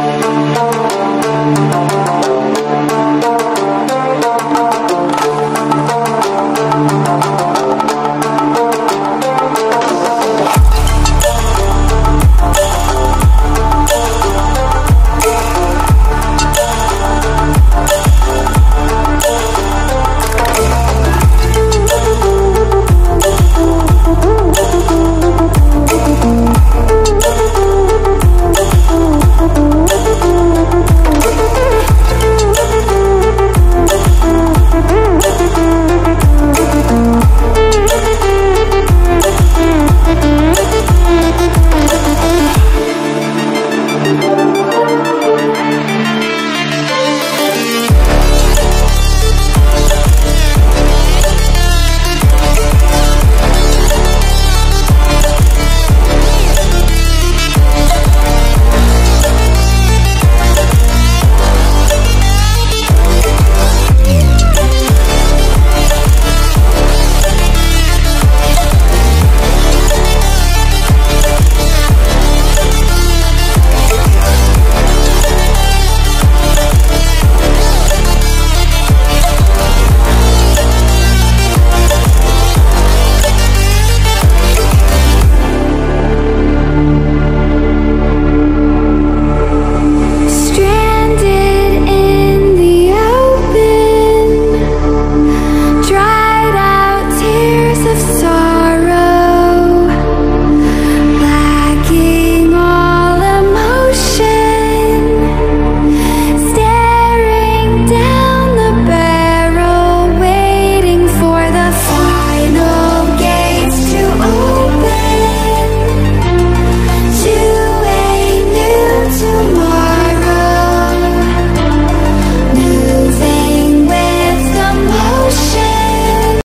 Música